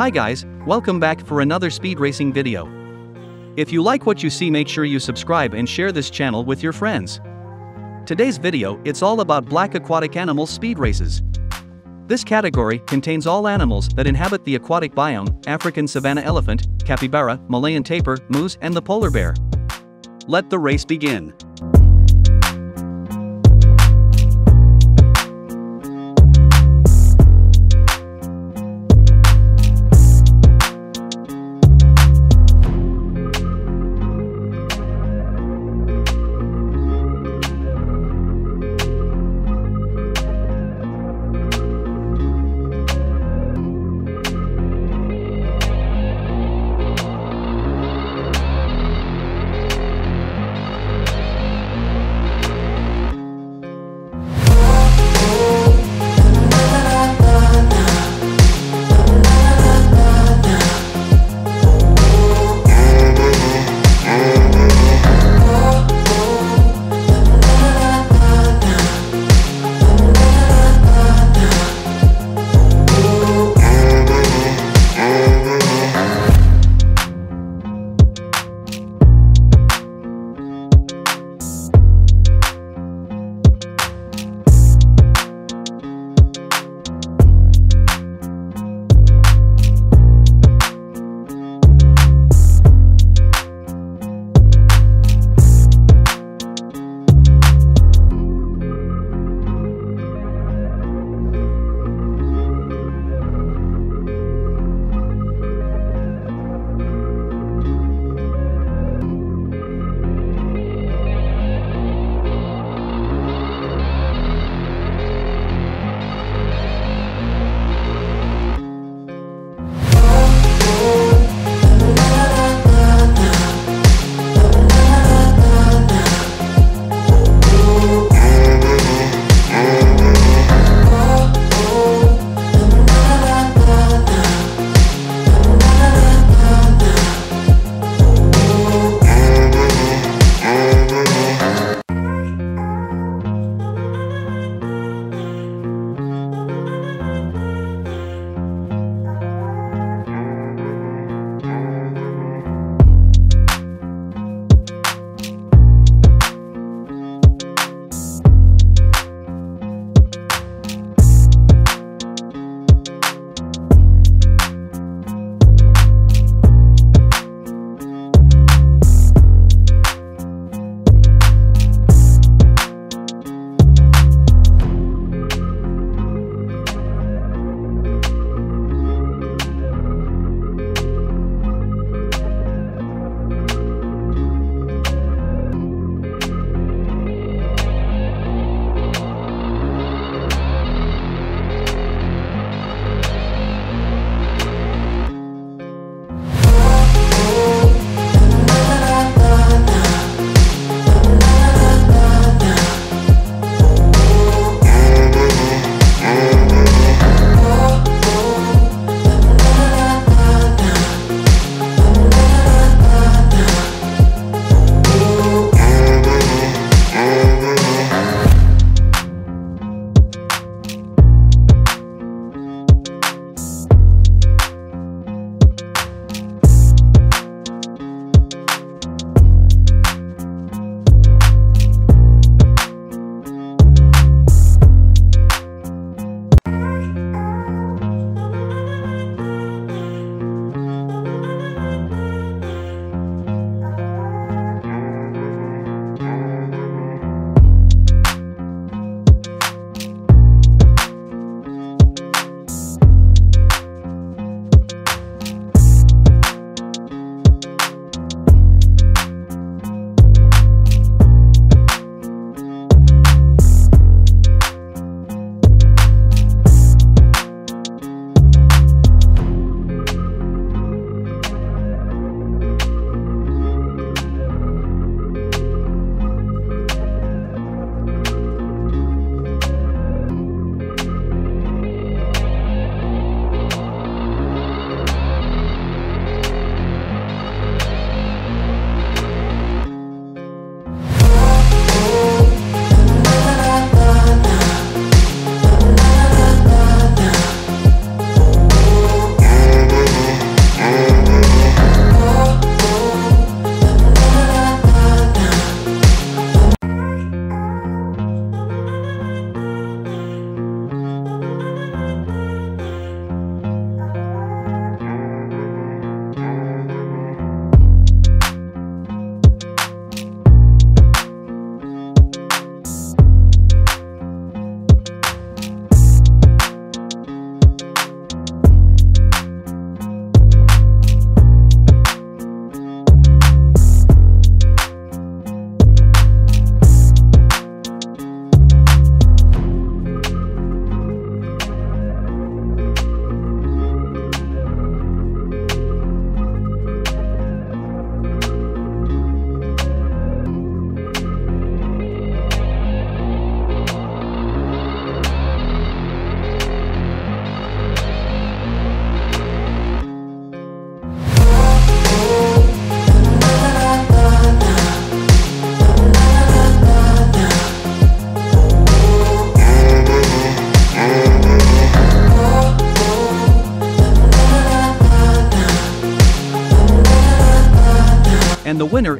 Hi guys, welcome back for another speed racing video. If you like what you see make sure you subscribe and share this channel with your friends. Today's video, it's all about black aquatic animals speed races. This category contains all animals that inhabit the aquatic biome, African savanna elephant, capybara, Malayan tapir, moose and the polar bear. Let the race begin.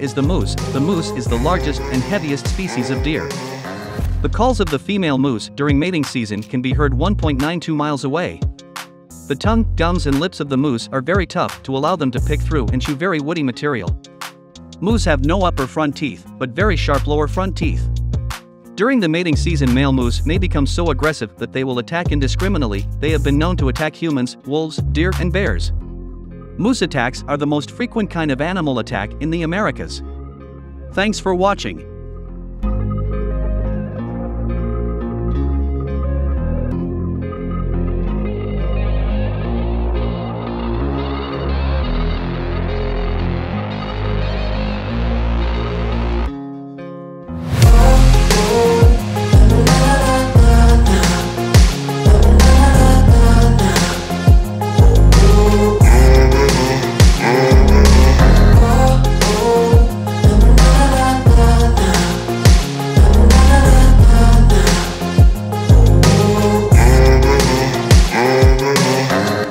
Is the moose. The moose is the largest and heaviest species of deer. The calls of the female moose during mating season can be heard 1.92 miles away. The tongue, gums and lips of the moose are very tough to allow them to pick through and chew very woody material. Moose have no upper front teeth, but very sharp lower front teeth. During the mating season male moose may become so aggressive that they will attack indiscriminately, they have been known to attack humans, wolves, deer and bears. Moose attacks are the most frequent kind of animal attack in the Americas. Thanks for watching.